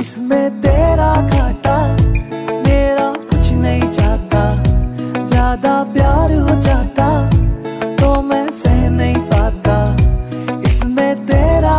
इसमें तेरा घाटा, मेरा कुछ नहीं जाता ज़्यादा प्यार हो जाता तो मैं सह नहीं पाता। इसमें तेरा